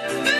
Bye.